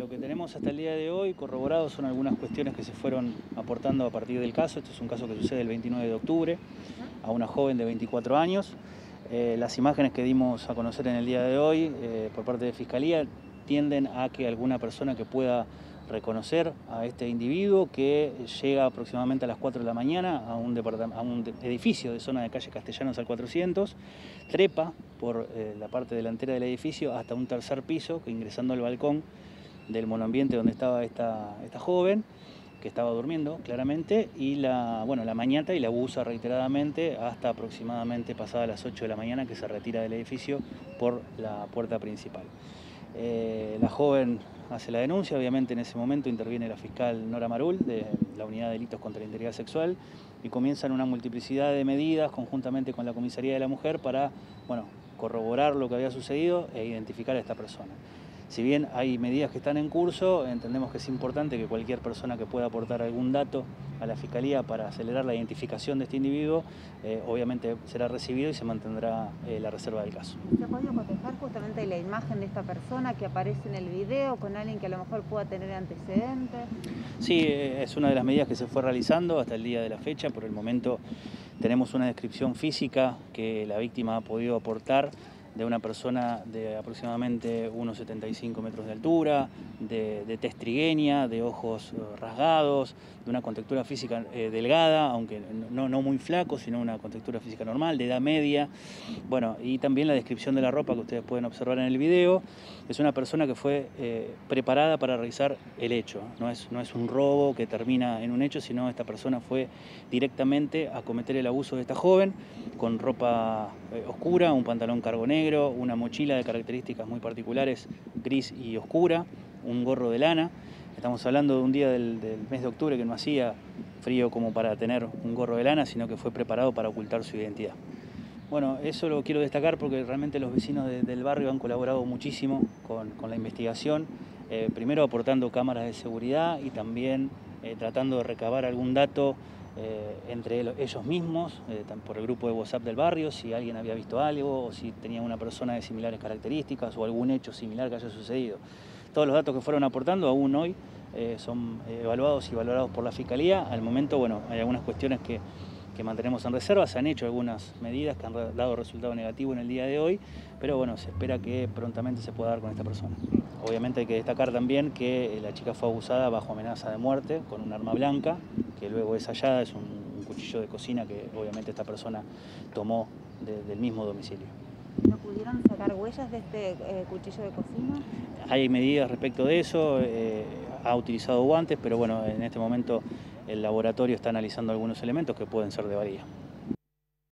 lo que tenemos hasta el día de hoy corroborado son algunas cuestiones que se fueron aportando a partir del caso. Este es un caso que sucede el 29 de octubre a una joven de 24 años. Eh, las imágenes que dimos a conocer en el día de hoy eh, por parte de Fiscalía tienden a que alguna persona que pueda reconocer a este individuo que llega aproximadamente a las 4 de la mañana a un, edificio de zona de calle Castellanos al 400, trepa por eh, la parte delantera del edificio hasta un tercer piso, ingresando al balcón del monoambiente donde estaba esta, esta joven, que estaba durmiendo claramente, y la, bueno, la mañata y la abusa reiteradamente hasta aproximadamente pasadas las 8 de la mañana que se retira del edificio por la puerta principal. Eh, la joven hace la denuncia, obviamente en ese momento interviene la fiscal Nora Marul de la Unidad de Delitos contra la Integridad Sexual y comienzan una multiplicidad de medidas conjuntamente con la Comisaría de la Mujer para bueno, corroborar lo que había sucedido e identificar a esta persona. Si bien hay medidas que están en curso, entendemos que es importante que cualquier persona que pueda aportar algún dato a la Fiscalía para acelerar la identificación de este individuo, eh, obviamente será recibido y se mantendrá eh, la reserva del caso. ¿Se ha podido cotejar justamente la imagen de esta persona que aparece en el video con alguien que a lo mejor pueda tener antecedentes? Sí, eh, es una de las medidas que se fue realizando hasta el día de la fecha. Por el momento tenemos una descripción física que la víctima ha podido aportar de una persona de aproximadamente 1,75 metros de altura, de, de trigueña, de ojos eh, rasgados, de una contextura física eh, delgada, aunque no, no, muy flaco, sino una contextura física normal, de edad media. Bueno, y también la descripción de la ropa que ustedes pueden observar en el video. Es una persona que fue eh, preparada para realizar el hecho. No es, no es un robo que termina en un hecho, sino esta persona fue directamente a cometer el abuso de esta joven con ropa oscura, un pantalón cargo negro, una mochila de características muy particulares, gris y oscura, un gorro de lana. Estamos hablando de un día del, mes de octubre que no hacía frío como para tener un gorro de lana, sino que fue preparado para ocultar su identidad. Bueno, eso lo quiero destacar porque realmente los vecinos del barrio han colaborado muchísimo con, la investigación, eh, primero aportando cámaras de seguridad y también eh, tratando de recabar algún dato eh, entre ellos mismos, eh, por el grupo de WhatsApp del barrio, si alguien había visto algo o si tenía una persona de similares características o algún hecho similar que haya sucedido. Todos los datos que fueron aportando aún hoy eh, son evaluados y valorados por la Fiscalía. Al momento, bueno, hay algunas cuestiones que, que mantenemos en reserva, se han hecho algunas medidas que han dado resultado negativo en el día de hoy, pero bueno, se espera que prontamente se pueda dar con esta persona. Obviamente hay que destacar también que la chica fue abusada bajo amenaza de muerte con un arma blanca, que luego es hallada, es un, cuchillo de cocina que obviamente esta persona tomó del mismo domicilio. ¿No pudieron sacar huellas de este eh, cuchillo de cocina? Hay medidas respecto de eso, eh, ha utilizado guantes, pero bueno, en este momento el laboratorio está analizando algunos elementos que pueden ser de valía.